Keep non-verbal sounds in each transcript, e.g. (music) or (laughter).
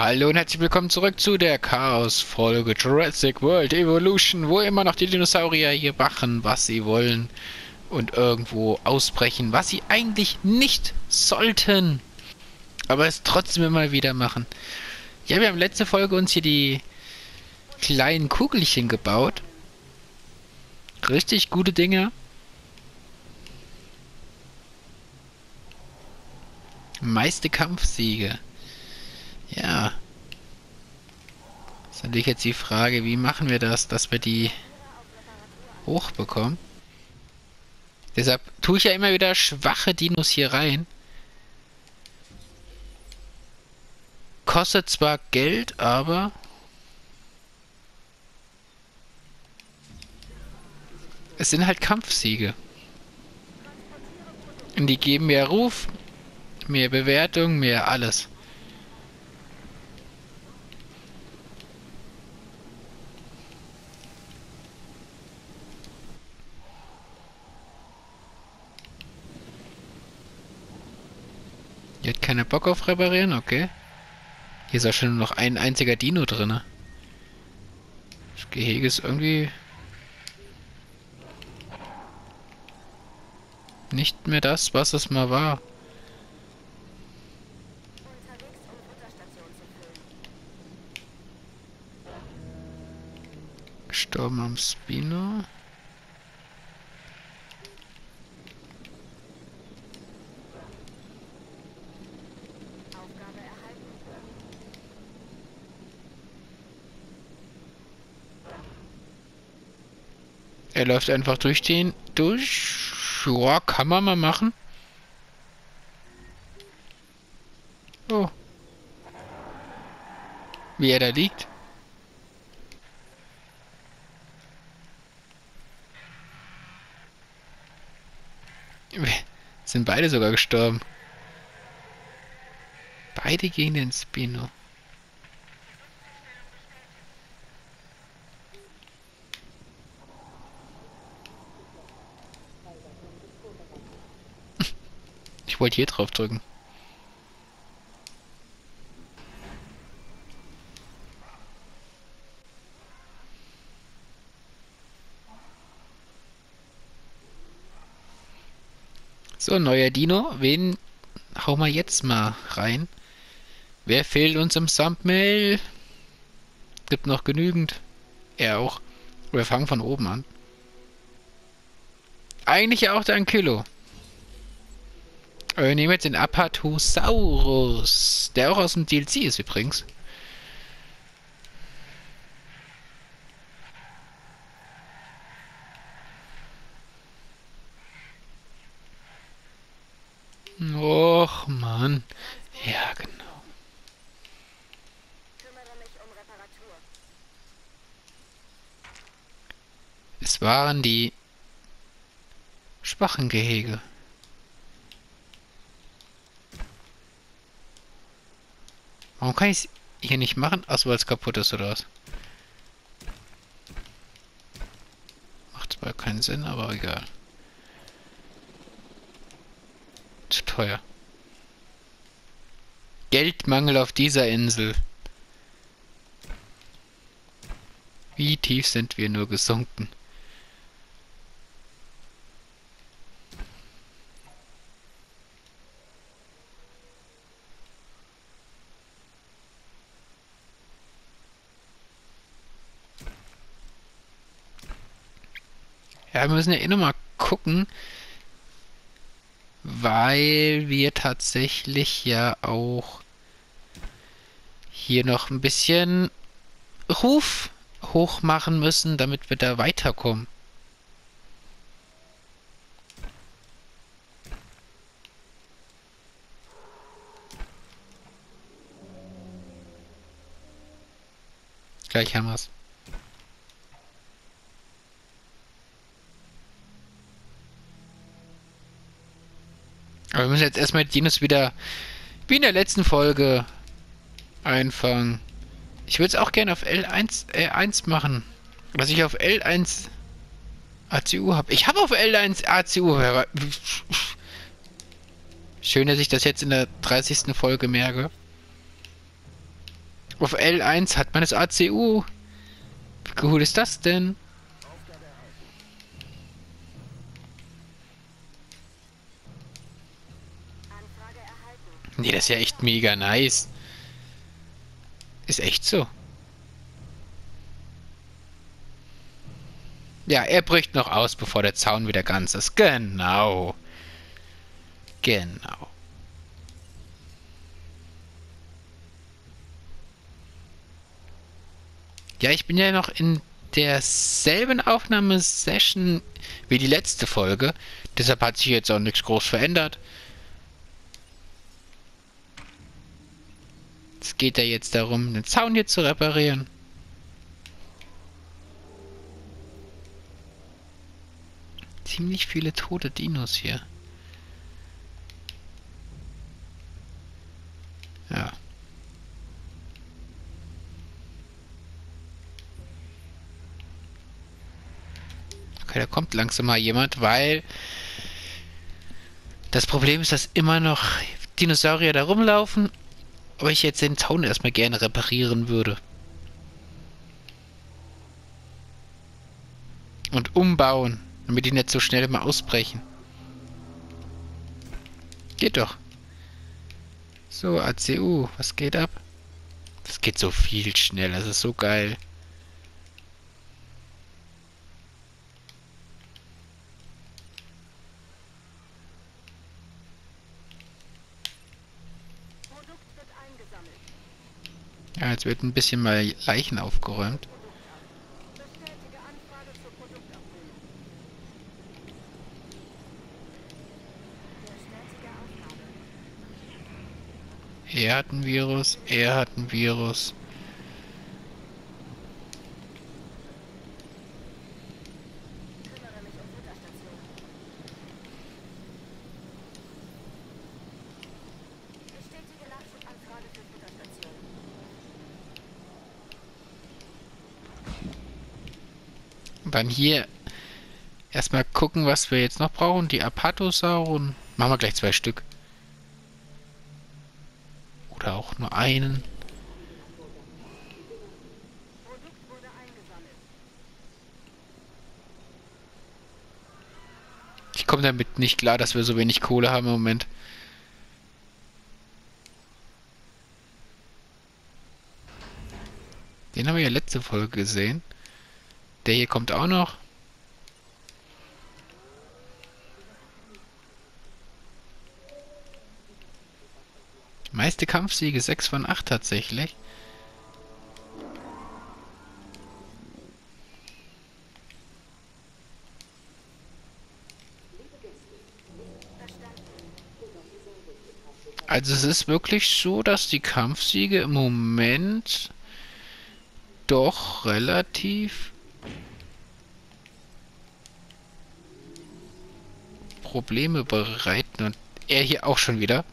Hallo und herzlich willkommen zurück zu der Chaos-Folge Jurassic World Evolution, wo immer noch die Dinosaurier hier machen, was sie wollen und irgendwo ausbrechen, was sie eigentlich nicht sollten, aber es trotzdem immer wieder machen. Ja, wir haben letzte Folge uns hier die kleinen Kugelchen gebaut. Richtig gute Dinge. Meiste Kampfsiege. Ja. Ist natürlich jetzt die Frage, wie machen wir das, dass wir die hochbekommen. Deshalb tue ich ja immer wieder schwache Dinos hier rein. Kostet zwar Geld, aber... Es sind halt Kampfsiege. Und die geben mehr Ruf, mehr Bewertung, mehr alles. Ihr hat keine Bock auf reparieren? Okay. Hier ist auch schon noch ein einziger Dino drin. Das Gehege ist irgendwie... Nicht mehr das, was es mal war. Gestorben am Spino. Er läuft einfach durch den... durch... Ja, kann man mal machen. Oh. Wie er da liegt. Sind beide sogar gestorben. Beide gegen den Spino. Ich wollte hier drauf drücken. So, neuer Dino. Wen hauen wir jetzt mal rein? Wer fehlt uns im Thumbnail? Gibt noch genügend. Er auch. Wir fangen von oben an. Eigentlich auch der Ankilo. Wir nehmen jetzt den Apatosaurus, der auch aus dem DLC ist übrigens. Och, Mann. Ja, genau. Es waren die schwachen Gehege. Warum kann ich es hier nicht machen? Achso, weil es kaputt ist oder was? Macht zwar keinen Sinn, aber egal. Zu teuer. Geldmangel auf dieser Insel. Wie tief sind wir nur gesunken? Müssen ja eh nochmal gucken, weil wir tatsächlich ja auch hier noch ein bisschen Ruf hoch machen müssen, damit wir da weiterkommen. Gleich haben wir Aber wir müssen jetzt erstmal Dinos wieder, wie in der letzten Folge, einfangen. Ich würde es auch gerne auf L1 äh, 1 machen. Was ich auf L1 ACU habe. Ich habe auf L1 ACU. Schön, dass ich das jetzt in der 30. Folge merke. Auf L1 hat man das ACU. Wie cool ist das denn? Nee, das ist ja echt mega nice. Ist echt so. Ja, er bricht noch aus, bevor der Zaun wieder ganz ist. Genau. Genau. Ja, ich bin ja noch in derselben Aufnahmesession wie die letzte Folge. Deshalb hat sich jetzt auch nichts groß verändert. Es geht ja jetzt darum, den Zaun hier zu reparieren. Ziemlich viele tote Dinos hier. Ja. Okay, da kommt langsam mal jemand, weil das Problem ist, dass immer noch Dinosaurier da rumlaufen aber ich jetzt den Zaun erstmal gerne reparieren würde. Und umbauen, damit die nicht so schnell mal ausbrechen. Geht doch. So, ACU, was geht ab? Das geht so viel schneller, das ist so geil. Ja, jetzt wird ein bisschen mal Leichen aufgeräumt. Er hat ein Virus, er hat ein Virus. Dann hier erstmal gucken, was wir jetzt noch brauchen. Die Apatosauren. Machen wir gleich zwei Stück. Oder auch nur einen. Ich komme damit nicht klar, dass wir so wenig Kohle haben im Moment. Den haben wir ja letzte Folge gesehen. Der hier kommt auch noch. Meiste Kampfsiege, 6 von 8 tatsächlich. Also es ist wirklich so, dass die Kampfsiege im Moment doch relativ Probleme bereiten und er hier auch schon wieder.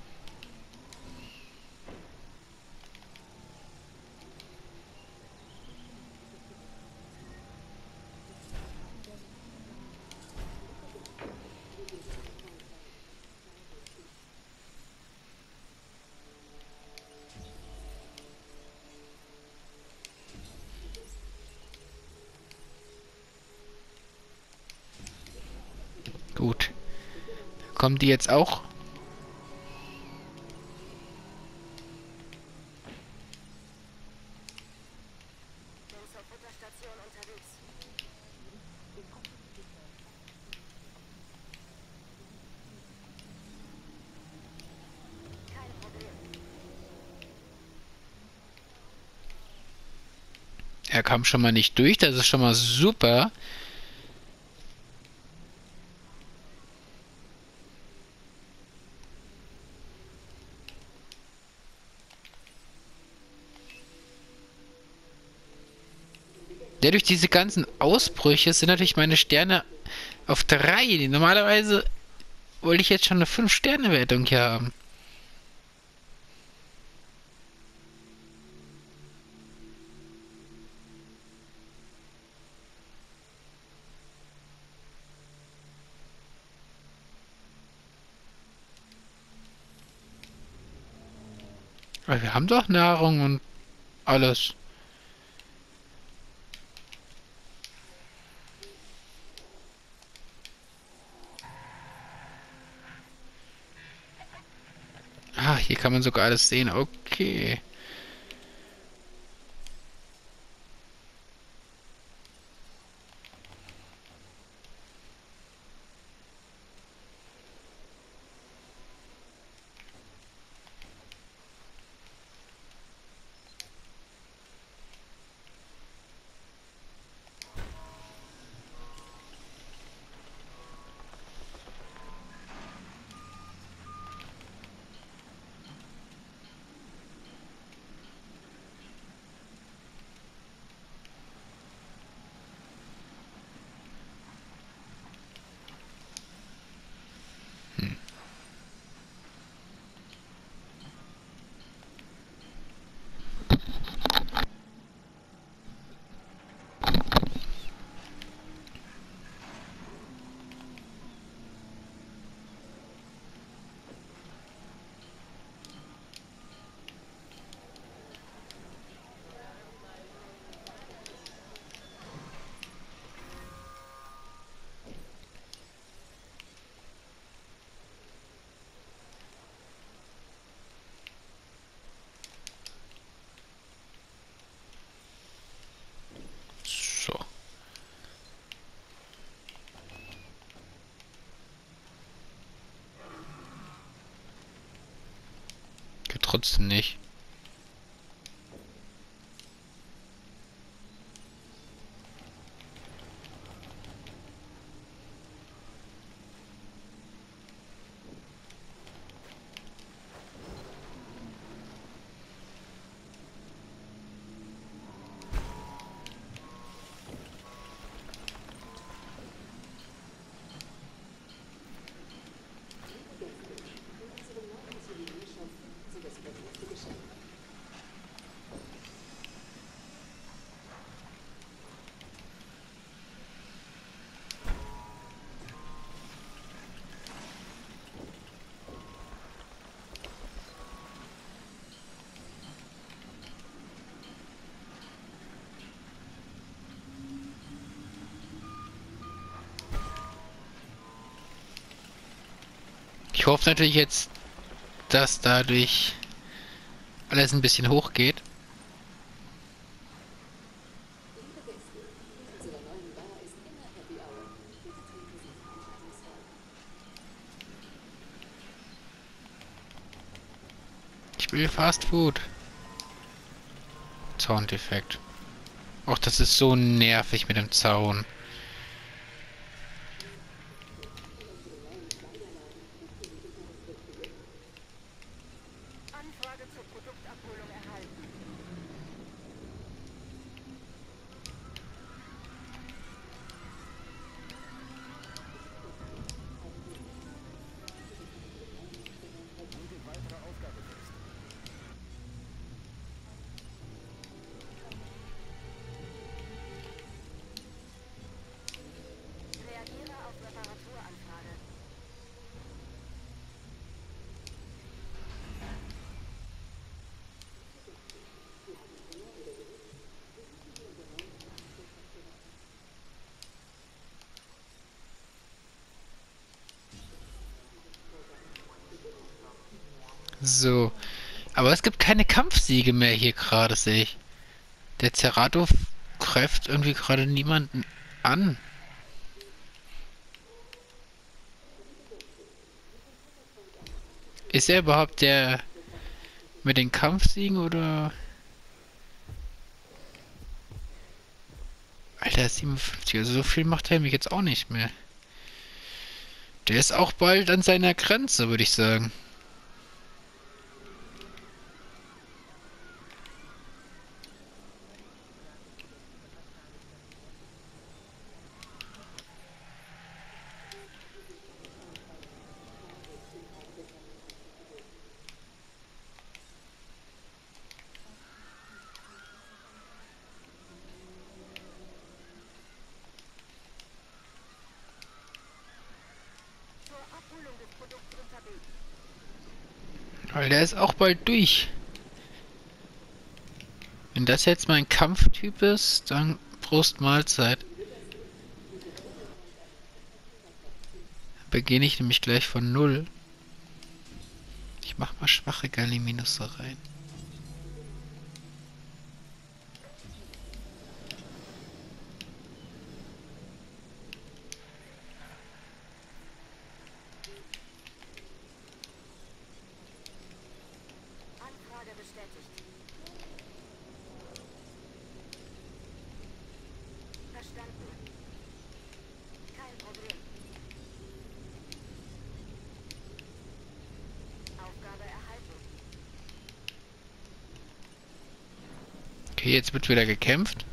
Kommen die jetzt auch? Er kam schon mal nicht durch, das ist schon mal super. Ja, durch diese ganzen Ausbrüche sind natürlich meine Sterne auf 3. Normalerweise wollte ich jetzt schon eine 5-Sterne-Wertung hier haben. Aber wir haben doch Nahrung und alles. Ah, hier kann man sogar alles sehen. Okay. So. Geht trotzdem nicht. Ich hoffe natürlich jetzt, dass dadurch alles ein bisschen hochgeht. Ich will Fast Food. Soundeffekt. Och, das ist so nervig mit dem Zaun. Kampfsiege mehr hier gerade, sehe ich. Der Zerato greift irgendwie gerade niemanden an. Ist er überhaupt der mit den Kampfsiegen oder... Alter, 57, also so viel macht er mich jetzt auch nicht mehr. Der ist auch bald an seiner Grenze, würde ich sagen. Weil der ist auch bald durch. Wenn das jetzt mein Kampftyp ist, dann Prost Mahlzeit. Beginne ich nämlich gleich von Null. Ich mach mal schwache Galliminusse rein. Wird wieder gekämpft.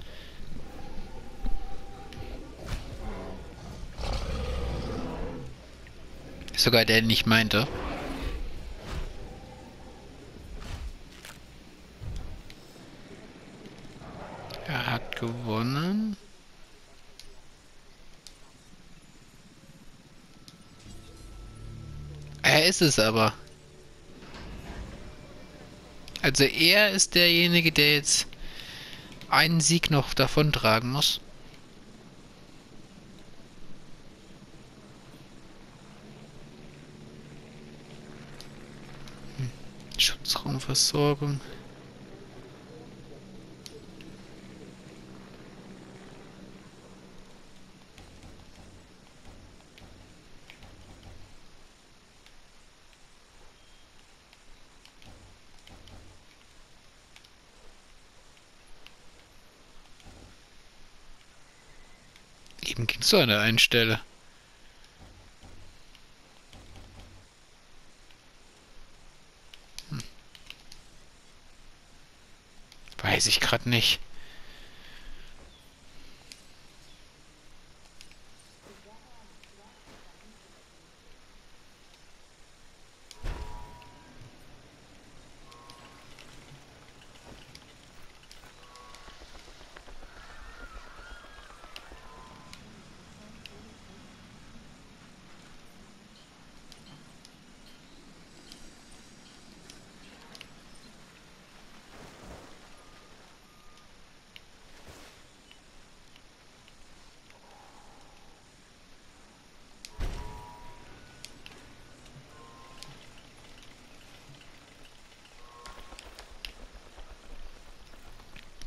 Sogar der, den ich meinte. Er hat gewonnen. Er ist es aber. Also er ist derjenige, der jetzt einen Sieg noch davontragen muss. Hm. Schutzraumversorgung. Eben ging so an der einen Stelle. Hm. Weiß ich gerade nicht.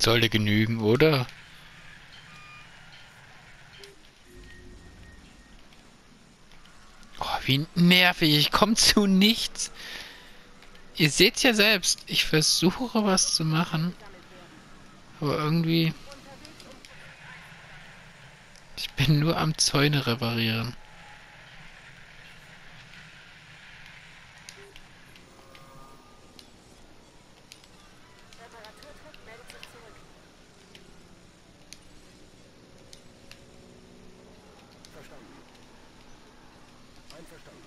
Sollte genügen, oder? Oh, wie nervig. Ich komme zu nichts. Ihr seht's ja selbst. Ich versuche was zu machen. Aber irgendwie... Ich bin nur am Zäune reparieren. Einverstanden.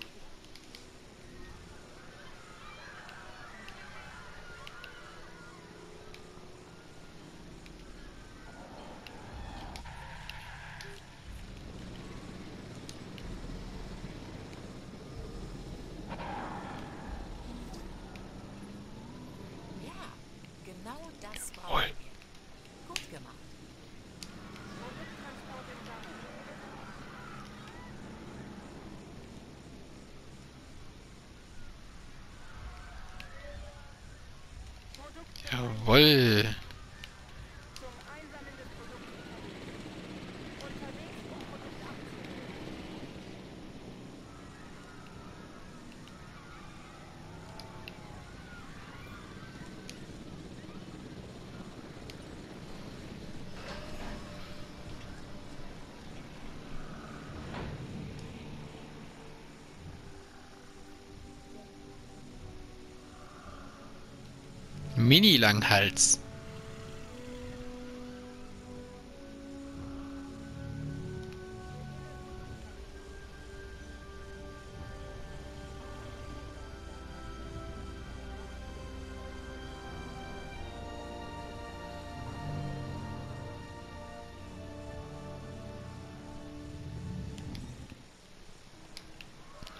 Ja, genau das brauchen Mini-Langhals.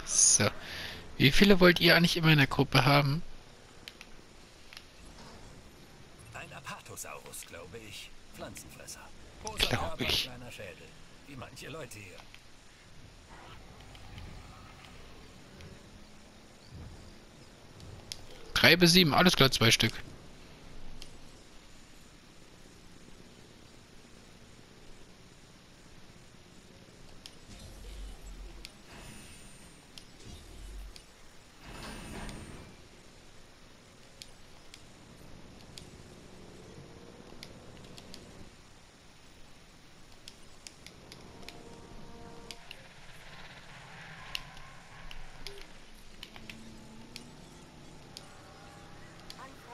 So. Wie viele wollt ihr eigentlich immer in der Gruppe haben? Bis sieben, alles klar, zwei Stück.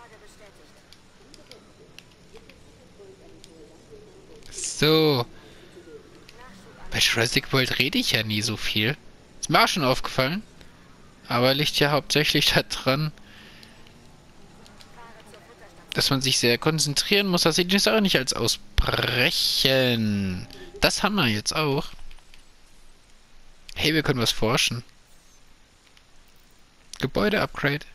Anfrage bestätigt. So. Bei Jurassic World rede ich ja nie so viel. Ist mir auch schon aufgefallen. Aber liegt ja hauptsächlich (laughs) daran, dass man sich sehr konzentrieren muss, dass sie die Sache nicht als ausbrechen. Das haben wir jetzt auch. Hey, wir können was forschen. Gebäude-Upgrade.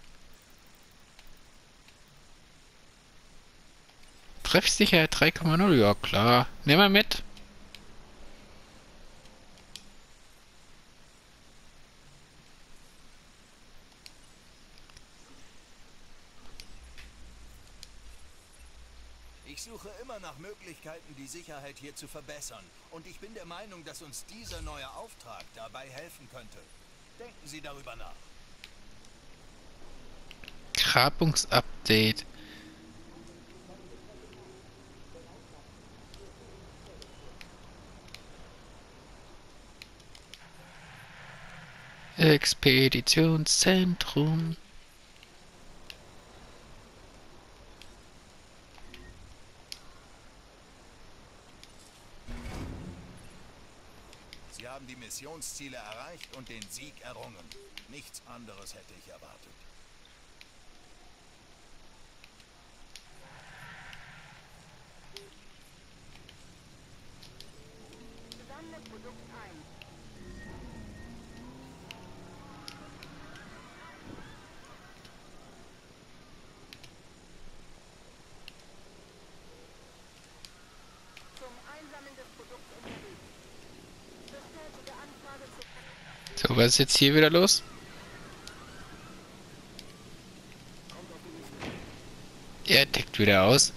Treffsicherheit 3,0, ja klar. Nehmen wir mit. Ich suche immer nach Möglichkeiten, die Sicherheit hier zu verbessern. Und ich bin der Meinung, dass uns dieser neue Auftrag dabei helfen könnte. Denken Sie darüber nach. Grabungsupdate. Expeditionszentrum. Sie haben die Missionsziele erreicht und den Sieg errungen. Nichts anderes hätte ich erwartet. Was ist jetzt hier wieder los? Er deckt wieder aus.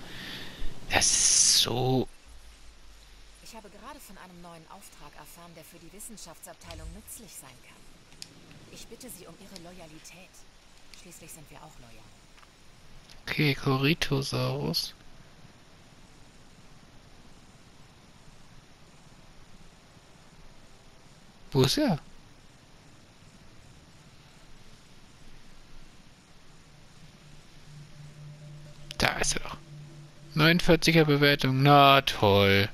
Das ist so... Ich habe gerade von einem neuen Auftrag erfahren, der für die Wissenschaftsabteilung nützlich sein kann. Ich bitte Sie um Ihre Loyalität. Schließlich sind wir auch loyal. Okay, Coritosaurus. Wo ist er? Da ist er doch. 49er Bewertung. Na toll.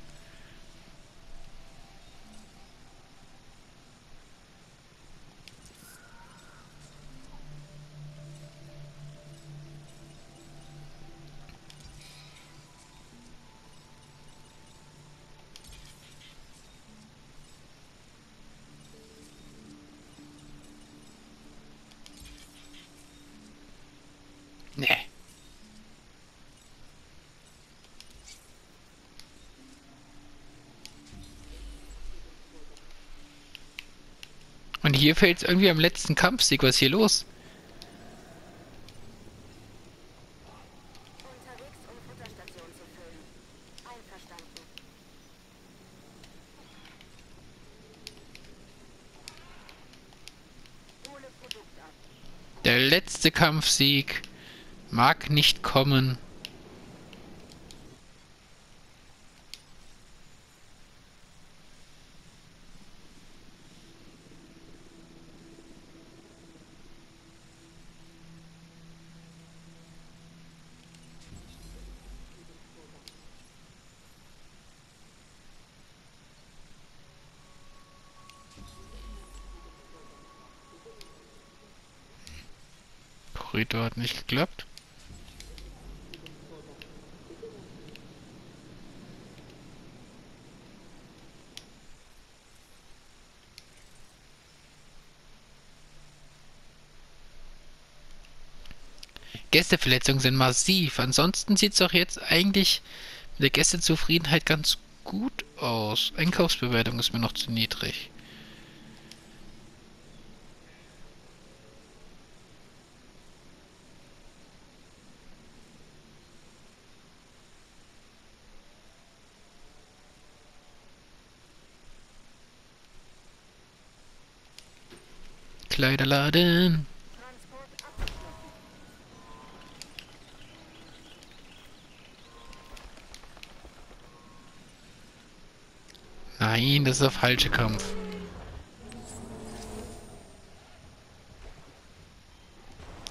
Und hier fällt es irgendwie am letzten Kampfsieg. Was ist hier los? Der letzte Kampfsieg mag nicht kommen. Korridor hat nicht geklappt. Gästeverletzungen sind massiv. Ansonsten sieht es doch jetzt eigentlich mit der Gästezufriedenheit ganz gut aus. Einkaufsbewertung ist mir noch zu niedrig. Abgeschlossen. Nein, das ist der falsche Kampf.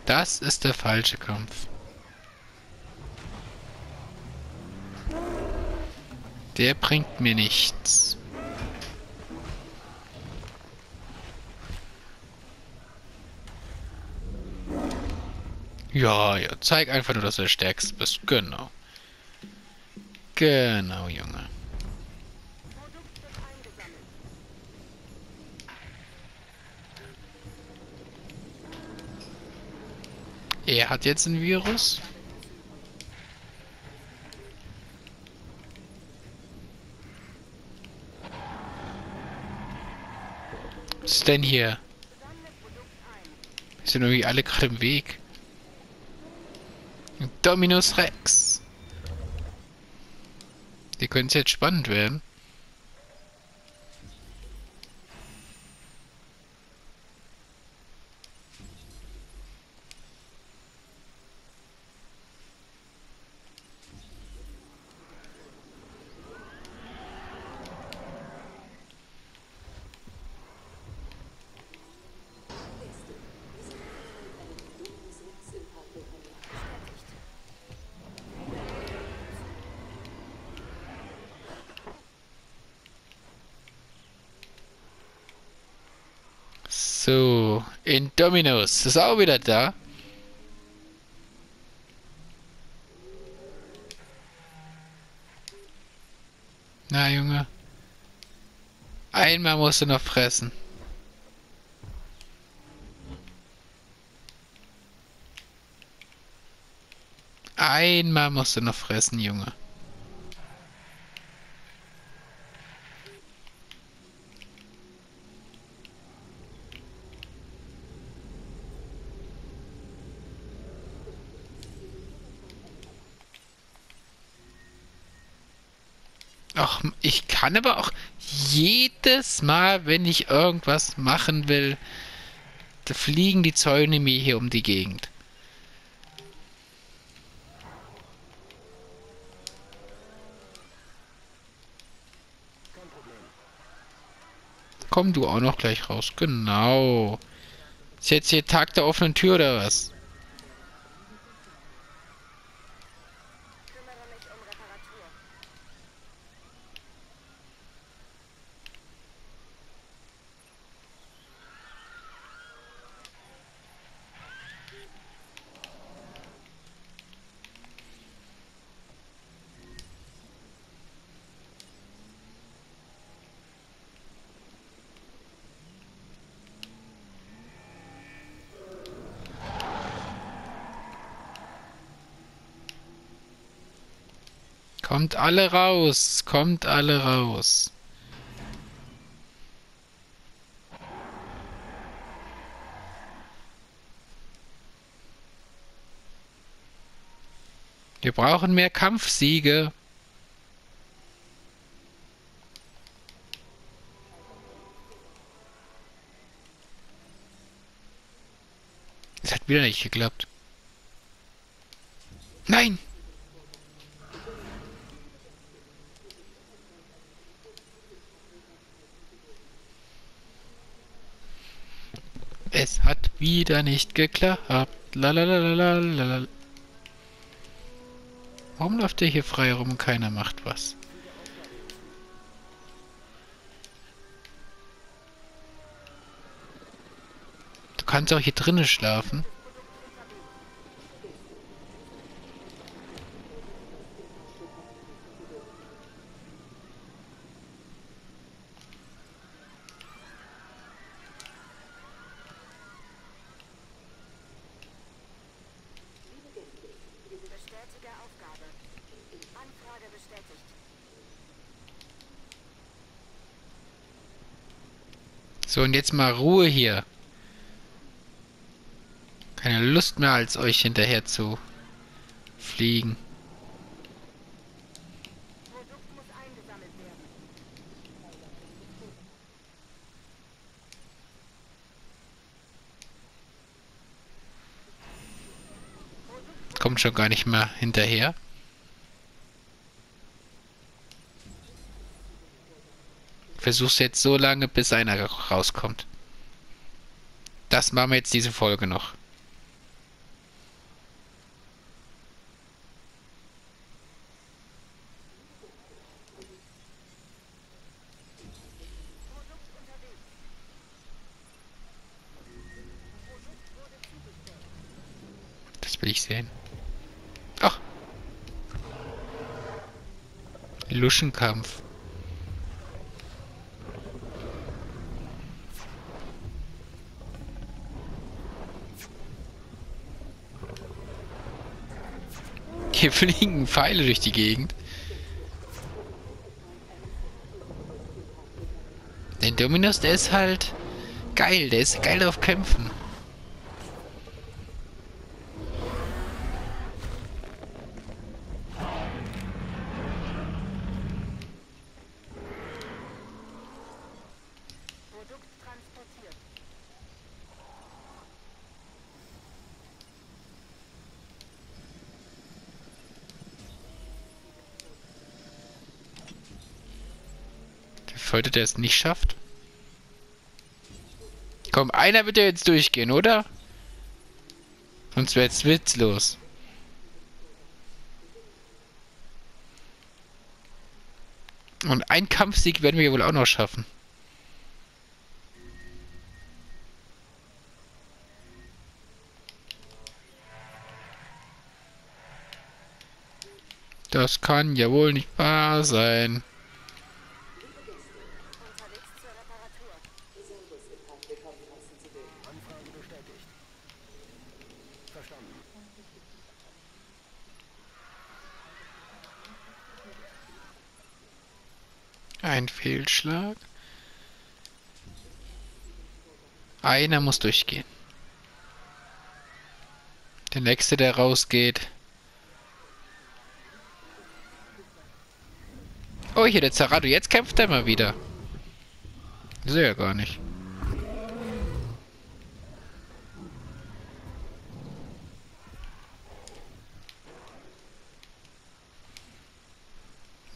Das ist der falsche Kampf. Der bringt mir nichts. Ja, ja, zeig einfach nur, dass du der Stärkste bist. Genau. Genau, Junge. Er hat jetzt ein Virus. Was ist denn hier? Ein. Sind irgendwie alle gerade im Weg. Dominus Rex. Die können jetzt spannend werden. So, Indominus ist auch wieder da. Na, Junge. Einmal musst du noch fressen. Einmal musst du noch fressen, Junge. Ach, ich kann aber auch jedes Mal, wenn ich irgendwas machen will, da fliegen die Zäune mir hier um die Gegend. Komm du auch noch gleich raus. Genau. Ist jetzt hier Tag der offenen Tür oder was? Alle raus. Kommt alle raus. Wir brauchen mehr Kampfsiege. Es hat wieder nicht geklappt. Nein! Es hat wieder nicht geklappt. Lalalala. Warum läuft der hier frei rum und keiner macht was? Du kannst auch hier drinnen schlafen. So, und jetzt mal Ruhe hier. Keine Lust mehr, als euch hinterher zu fliegen. Kommt schon gar nicht mehr hinterher. Versuch's jetzt so lange, bis einer rauskommt. Das machen wir jetzt diese Folge noch. Das will ich sehen. Ach. Luschenkampf. (laughs) Hier fliegen Pfeile durch die Gegend. Der Dominus, der ist halt geil. Der ist geil auf Kämpfen. Der es nicht schafft. Komm, einer wird ja jetzt durchgehen, oder? Sonst wäre jetzt witzlos. Und ein Kampfsieg werden wir wohl auch noch schaffen. Das kann ja wohl nicht wahr sein. Fehlschlag. Einer muss durchgehen. Der nächste, der rausgeht. Oh, hier der Zerato. Jetzt kämpft er mal wieder. Er ja gar nicht.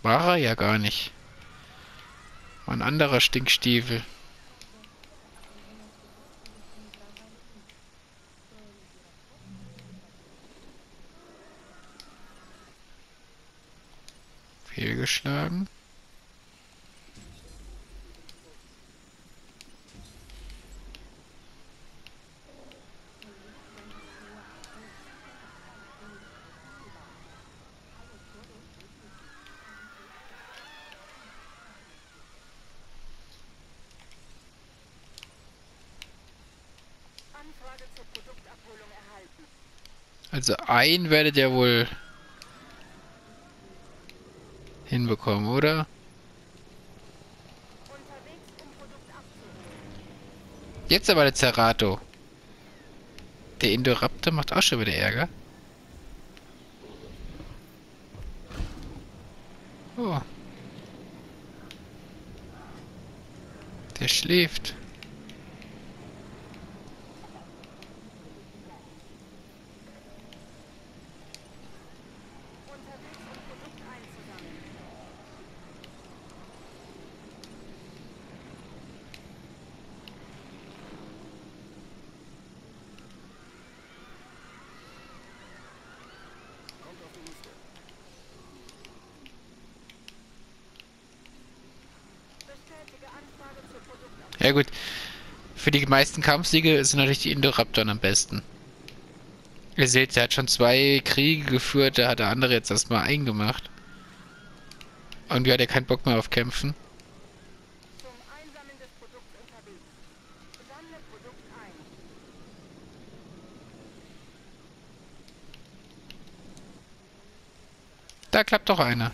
War er ja gar nicht. Ein anderer Stinkstiefel. Fehlgeschlagen. Also ein werdet ihr wohl hinbekommen, oder? Jetzt aber der Zerato. Der Indoraptor macht auch schon wieder Ärger. Oh. Der schläft. Unterwegs, um Produkt einzusammeln. Kommt auf die Liste. Bestätige Anfrage zur Produktabholung. Ja gut. Für die meisten Kampfsiege sind natürlich die Indoraptoren am besten. Ihr seht, der hat schon zwei Kriege geführt, da hat der andere jetzt erstmal eingemacht. Und wie hat er keinen Bock mehr auf Kämpfen? Da klappt doch einer.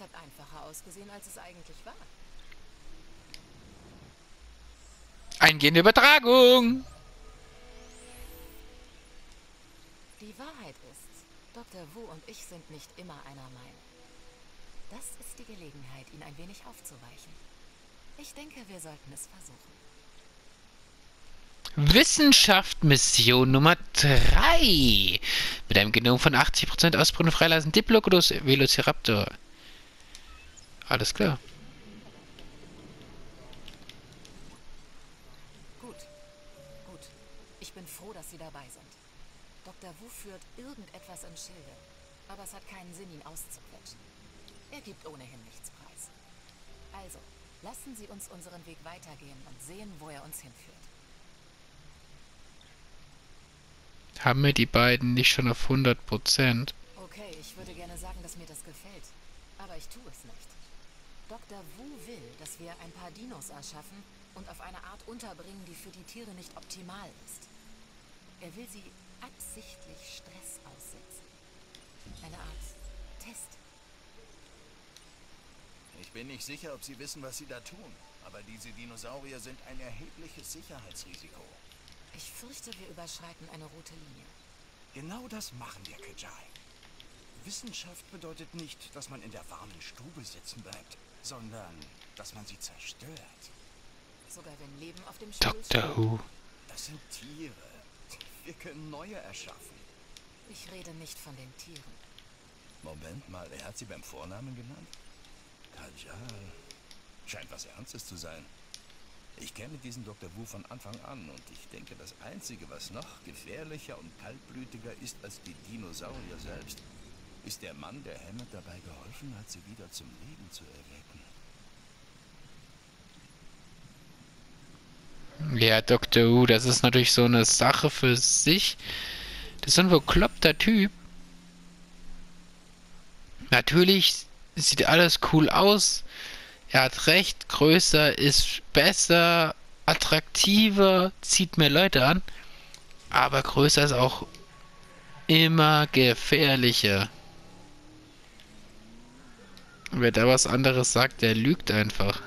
Es hat einfacher ausgesehen, als es eigentlich war. Eingehende Übertragung! Die Wahrheit ist, Dr. Wu und ich sind nicht immer einer Meinung. Das ist die Gelegenheit, ihn ein wenig aufzuweichen. Ich denke, wir sollten es versuchen. Wissenschaft Mission Nummer 3. Mit einem Genom von 80% Ausbrunnen freilassen Diplodocus Velociraptor. Alles klar. Gut. Gut. Ich bin froh, dass Sie dabei sind. Dr. Wu führt irgendetwas im Schilde. Aber es hat keinen Sinn, ihn auszuquetschen. Er gibt ohnehin nichts preis. Also, lassen Sie uns unseren Weg weitergehen und sehen, wo er uns hinführt. Haben wir die beiden nicht schon auf 100%? Okay, ich würde gerne sagen, dass mir das gefällt. Aber ich tue es nicht. Dr. Wu will, dass wir ein paar Dinos erschaffen und auf eine Art unterbringen, die für die Tiere nicht optimal ist. Er will sie absichtlich Stress aussetzen. Eine Art Test. Ich bin nicht sicher, ob Sie wissen, was Sie da tun. Aber diese Dinosaurier sind ein erhebliches Sicherheitsrisiko. Ich fürchte, wir überschreiten eine rote Linie. Genau das machen wir, Kajai. Wissenschaft bedeutet nicht, dass man in der warmen Stube sitzen bleibt, sondern dass man sie zerstört. Sogar wenn Leben auf dem Stuhl Dr. Who. Das sind Tiere. Wir können neue erschaffen. Ich rede nicht von den Tieren. Moment mal, er hat Sie beim Vornamen genannt? Kajal. Scheint was Ernstes zu sein. Ich kenne diesen Dr. Wu von Anfang an und ich denke, das Einzige, was noch gefährlicher und kaltblütiger ist als die Dinosaurier selbst, ist der Mann, der Hammett dabei geholfen hat, sie wieder zum Leben zu erwecken. Ja, Dr. Who, das ist natürlich so eine Sache für sich. Das ist ein bekloppter Typ. Natürlich sieht alles cool aus. Er hat recht, größer ist besser, attraktiver, zieht mehr Leute an. Aber größer ist auch immer gefährlicher. Wer da was anderes sagt, der lügt einfach.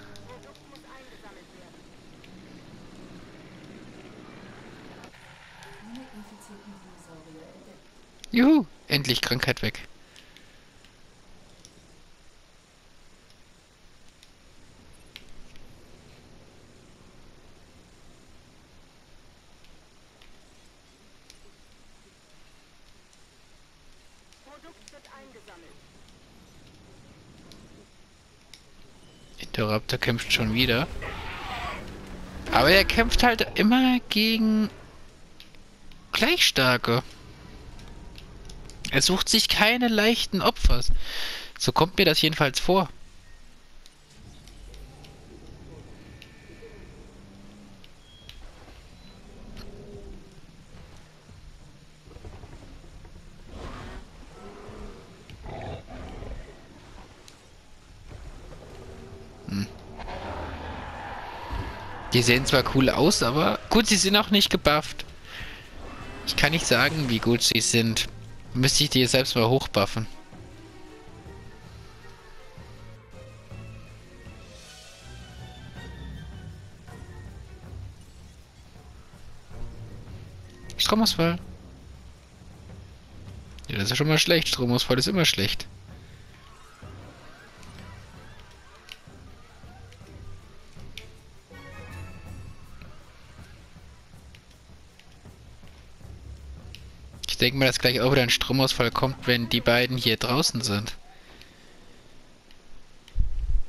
Juhu, endlich Krankheit weg. Interrupter kämpft schon wieder. Aber er kämpft halt immer gegen Gleichstarke. Er sucht sich keine leichten Opfer. So kommt mir das jedenfalls vor. Die sehen zwar cool aus, aber gut, sie sind auch nicht gebufft. Ich kann nicht sagen, wie gut sie sind. Müsste ich die selbst mal hochbuffen. Stromausfall. Ja, das ist schon mal schlecht. Stromausfall ist immer schlecht. Mal, dass gleich auch wieder ein Stromausfall kommt, wenn die beiden hier draußen sind.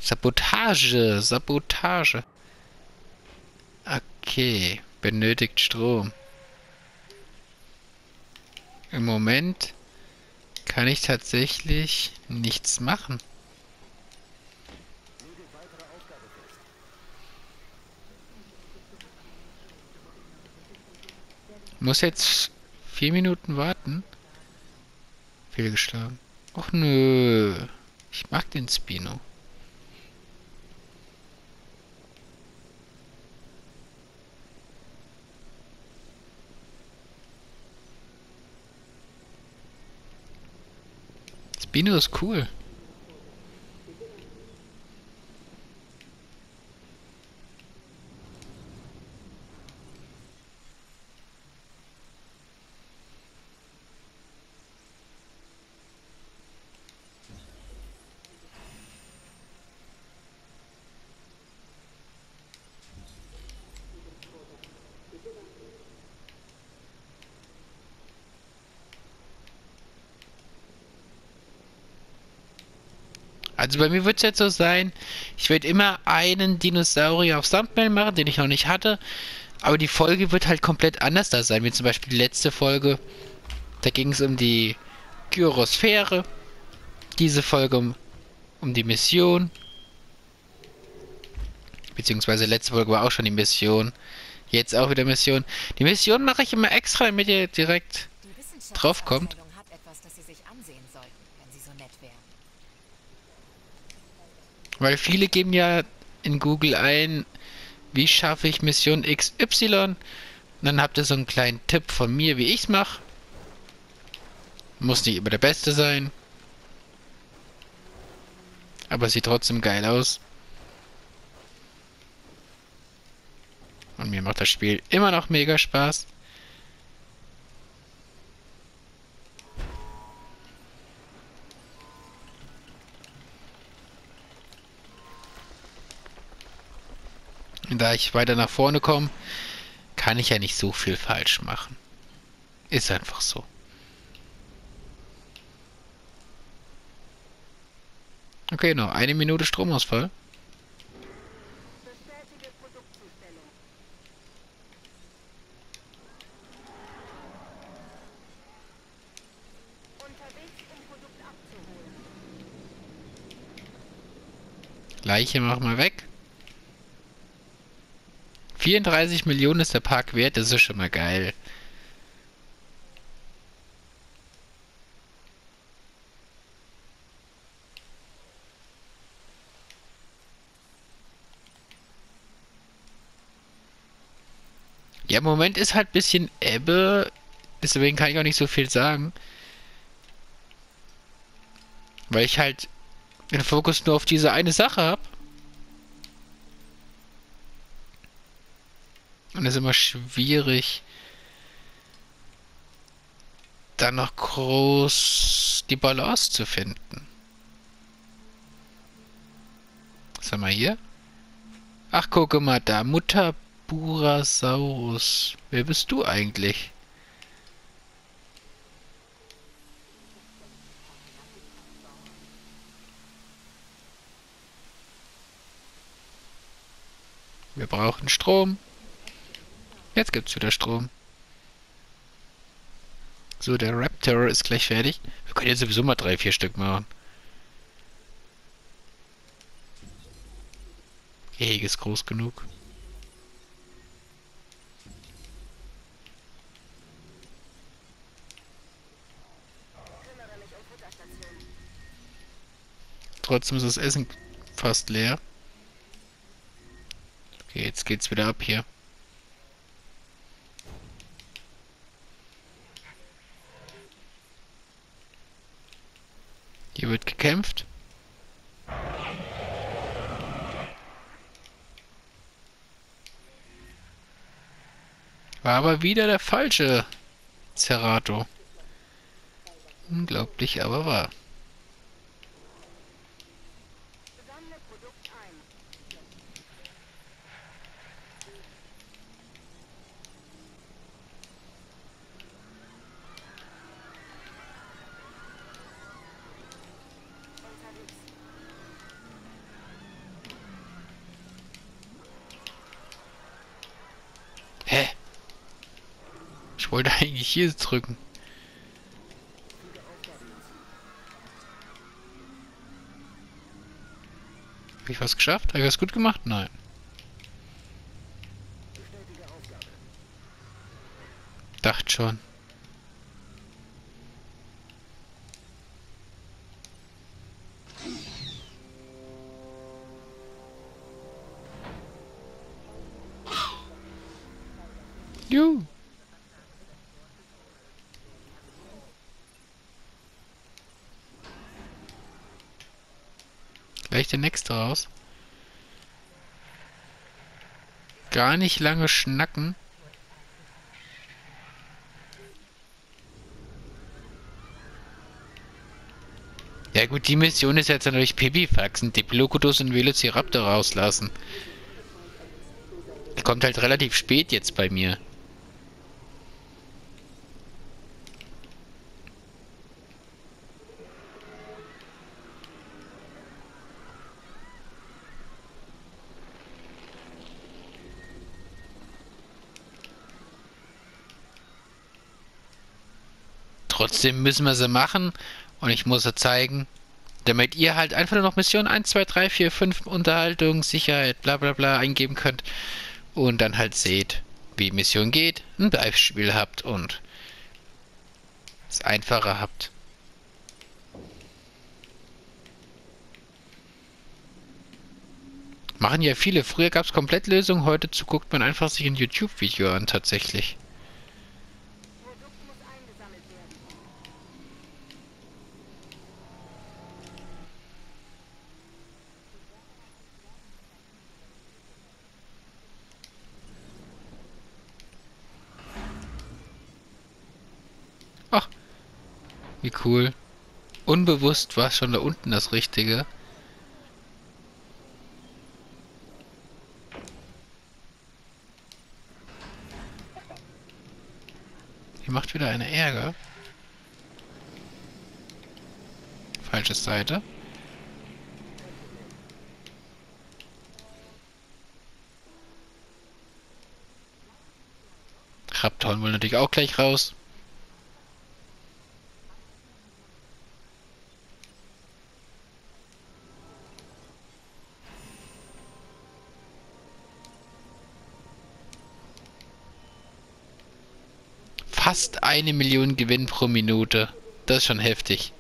Sabotage, Sabotage. Okay, benötigt Strom. Im Moment kann ich tatsächlich nichts machen. Muss jetzt vier Minuten warten. Fehlgeschlagen. Och nö. Ich mag den Spino. Spino ist cool. Also bei mir wird es jetzt so sein, ich werde immer einen Dinosaurier auf Thumbnail machen, den ich noch nicht hatte. Aber die Folge wird halt komplett anders da sein, wie zum Beispiel die letzte Folge. Da ging es um die Gyrosphäre. Diese Folge um, um die Mission. Beziehungsweise letzte Folge war auch schon die Mission. Jetzt auch wieder Mission. Die Mission mache ich immer extra, damit ihr direkt Die draufkommt. Wissenschaftsabteilung hat etwas, das Sie sich ansehen sollten, wenn Sie so nett wären. Weil viele geben ja in Google ein, wie schaffe ich Mission XY. Und dann habt ihr so einen kleinen Tipp von mir, wie ich's mache. Muss nicht immer der Beste sein. Aber sieht trotzdem geil aus. Und mir macht das Spiel immer noch mega Spaß. Da ich weiter nach vorne komme, kann ich ja nicht so viel falsch machen. Ist einfach so. Okay, noch eine Minute Stromausfall. Leiche mach mal weg. 34 Millionen ist der Park wert, das ist schon mal geil. Ja, im Moment ist halt ein bisschen Ebbe, deswegen kann ich auch nicht so viel sagen. Weil ich halt den Fokus nur auf diese eine Sache habe. Und es ist immer schwierig, da noch groß die Balance zu finden. Was haben wir hier? Ach, gucke mal da. Mutaburasaurus. Wer bist du eigentlich? Wir brauchen Strom. Jetzt gibt's wieder Strom. So, der Raptor ist gleich fertig. Wir können jetzt sowieso mal drei, vier Stück machen. Gehege ist groß genug. Trotzdem ist das Essen fast leer. Okay, jetzt geht's wieder ab hier. Hier wird gekämpft. War aber wieder der falsche Zerato. Unglaublich, aber wahr. hier drücken. Habe ich was geschafft? Habe ich was gut gemacht? Nein. Dacht schon. Nächste raus. Gar nicht lange schnacken. Ja gut, die Mission ist jetzt natürlich Pipifaxen, Diplodocus und Velociraptor rauslassen. Die kommt halt relativ spät jetzt bei mir. Trotzdem müssen wir sie machen und ich muss sie zeigen, damit ihr halt einfach nur noch Mission 1, 2, 3, 4, 5 Unterhaltung, Sicherheit, bla bla bla eingeben könnt und dann halt seht, wie Mission geht, ein Beispiel habt und es einfacher habt. Machen ja viele. Früher gab es Komplettlösungen, heute guckt man einfach sich ein YouTube-Video an tatsächlich. Wie cool. Unbewusst war schon da unten das Richtige. Hier macht wieder eine Ärger. Falsche Seite. Raptoren wollen natürlich auch gleich raus. Fast eine Million Gewinn pro Minute. Das ist schon heftig.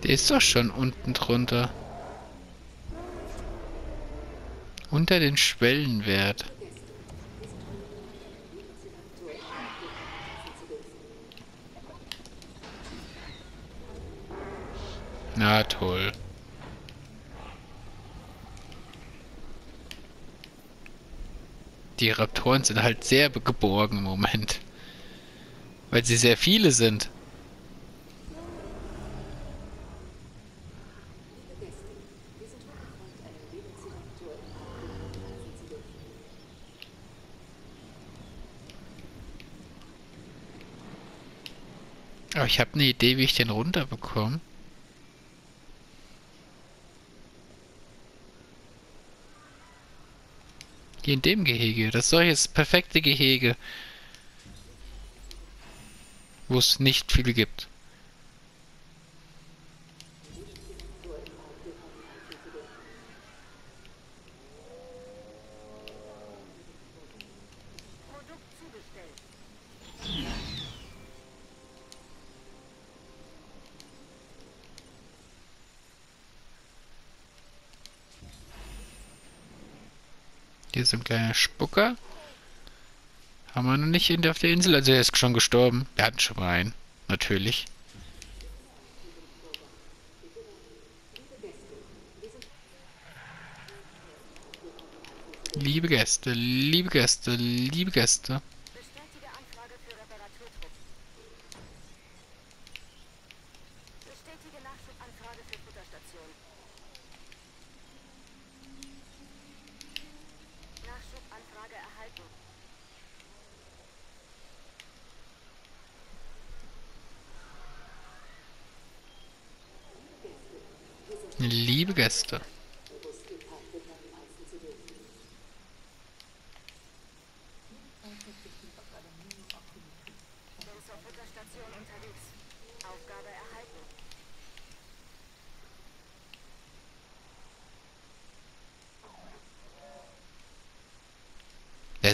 Der ist doch schon unten drunter. Unter den Schwellenwert. Na toll. Die Raptoren sind halt sehr geborgen im Moment. Weil sie sehr viele sind. Aber ich habe eine Idee, wie ich den runterbekomme. Hier in dem Gehege. Das ist doch jetzt perfekte Gehege. Wo es nicht viel gibt. Hier ist ein kleiner Spucker. Haben wir noch nicht auf der Insel. Also er ist schon gestorben. Wir hatten schon mal einen. Natürlich. Liebe Gäste, liebe Gäste, liebe Gäste.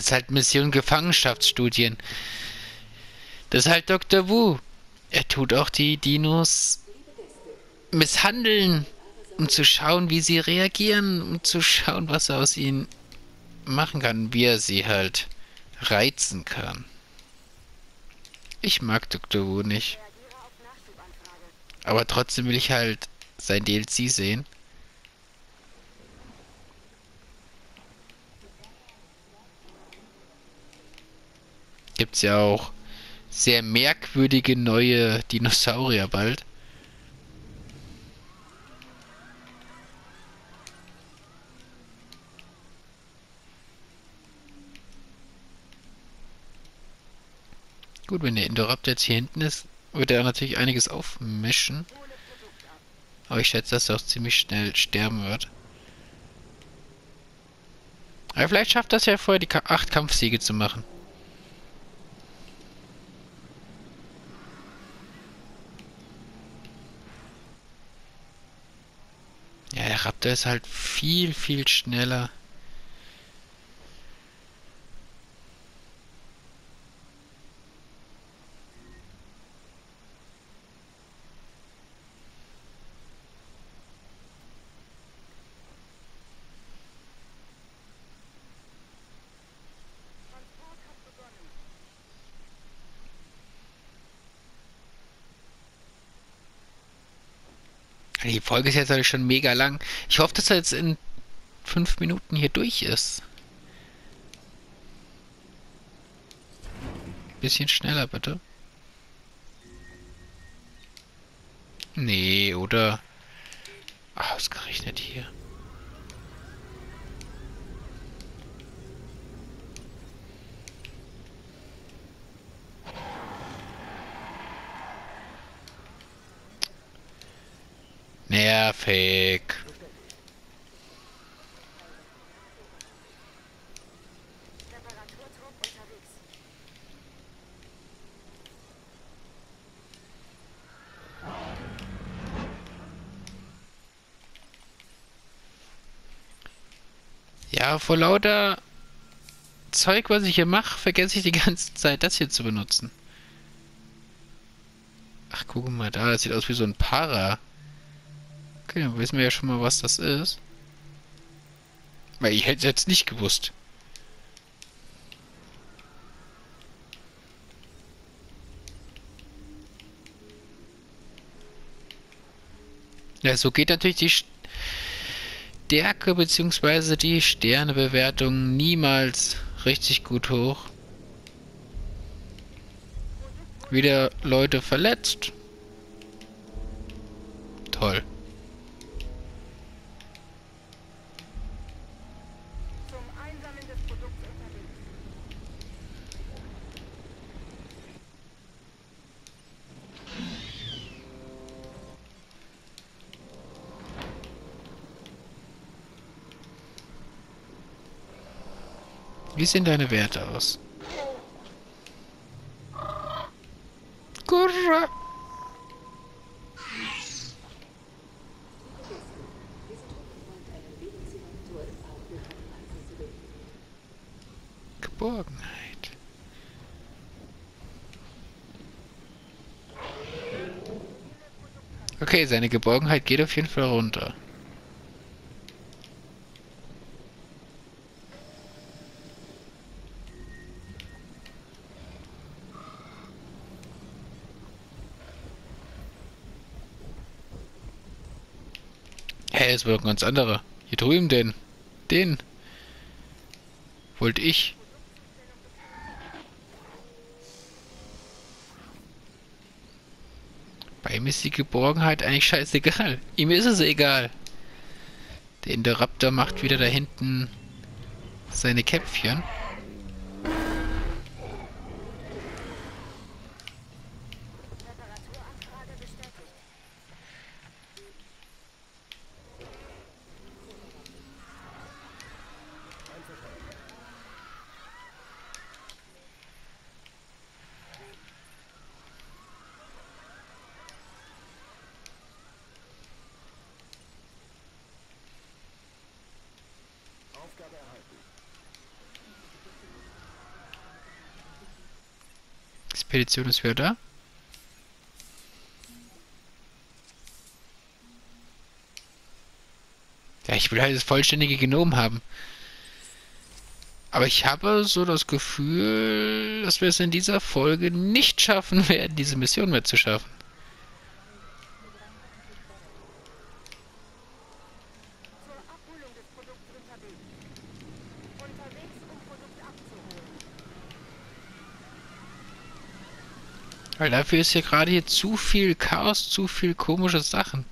Ist halt Mission Gefangenschaftsstudien. Das ist halt Dr. Wu. Er tut auch die Dinos misshandeln, um zu schauen, wie sie reagieren, um zu schauen, was er aus ihnen machen kann, wie er sie halt reizen kann. Ich mag Dr. Wu nicht, aber trotzdem will ich halt sein DLC sehen. gibt es ja auch sehr merkwürdige neue Dinosaurier bald. Gut, wenn der Interrupt jetzt hier hinten ist, wird er natürlich einiges aufmischen. Aber ich schätze, dass er auch ziemlich schnell sterben wird. Aber vielleicht schafft das ja vorher die 8 Kampfsiege zu machen. Der Raptor ist halt viel, viel schneller. Folge ist jetzt natürlich schon mega lang. Ich hoffe, dass er jetzt in fünf Minuten hier durch ist. Bisschen schneller, bitte. Nee, oder? Ah, ausgerechnet hier. Nervig. Ja, vor lauter Zeug, was ich hier mache, vergesse ich die ganze Zeit, das hier zu benutzen. Ach, guck mal da, das sieht aus wie so ein Para. Okay, dann wissen wir ja schon mal, was das ist. Weil ich hätte es jetzt nicht gewusst. Ja, so geht natürlich die Stärke bzw. die Sternebewertung niemals richtig gut hoch. Wieder Leute verletzt. Toll. Sehen deine Werte aus? Gurra. Geborgenheit. Okay, seine Geborgenheit geht auf jeden Fall runter. Ein ganz anderer. Hier drüben den. Den. Wollte ich. Bei ihm ist die Geborgenheit eigentlich scheißegal. Ihm ist es egal. Der Interruptor macht wieder da hinten seine Käpfchen. Expedition ist wieder da. Ja, ich will halt das vollständige Genom haben. Aber ich habe so das Gefühl, dass wir es in dieser Folge nicht schaffen werden, diese Mission mehr zu schaffen. Weil dafür ist ja gerade hier zu viel Chaos, zu viel komische Sachen.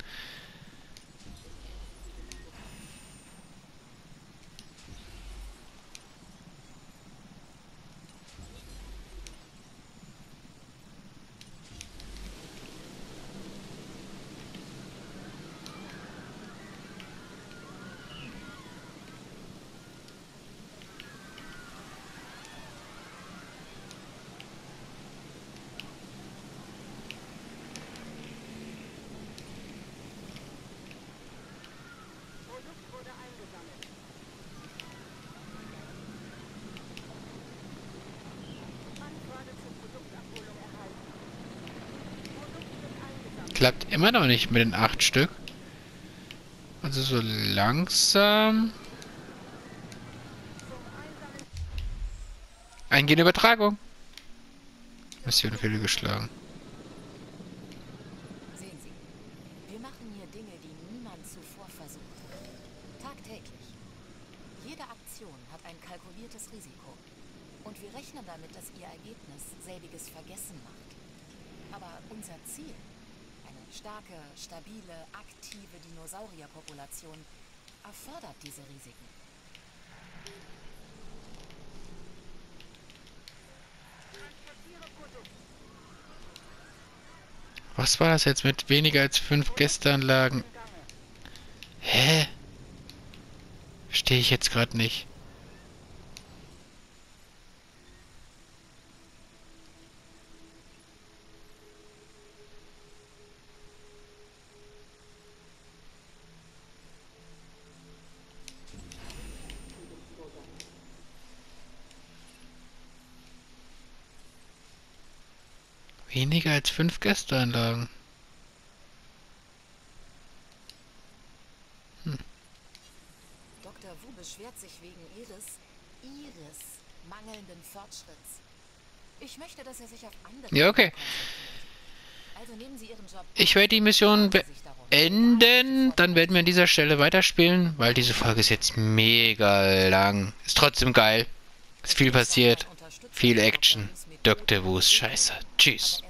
Klappt immer noch nicht mit den acht Stück. Also so langsam. Eingehende Übertragung. Mission fehlgeschlagen. Sehen Sie, wir machen hier Dinge, die niemand zuvor versucht. Tagtäglich. Jede Aktion hat ein kalkuliertes Risiko. Und wir rechnen damit, dass Ihr Ergebnis selbiges Vergessen macht. Aber unser Ziel, starke, stabile, aktive Dinosaurierpopulation, erfordert diese Risiken. Was war das jetzt mit weniger als fünf Gästeanlagen? Hä? Verstehe ich jetzt gerade nicht. Als fünf Gästeanlagen. Dr. Wu beschwert sich wegen Ihres, Ihres mangelnden Fortschritts. Ich möchte, dass er sich auf andere Ja, okay. Also nehmen Sie Ihren Job. Ich werde die Mission beenden. Dann werden wir an dieser Stelle weiterspielen, weil diese Folge ist jetzt mega lang. Ist trotzdem geil. Ist viel passiert. Viel Action. Dr. Wu ist scheiße. Tschüss.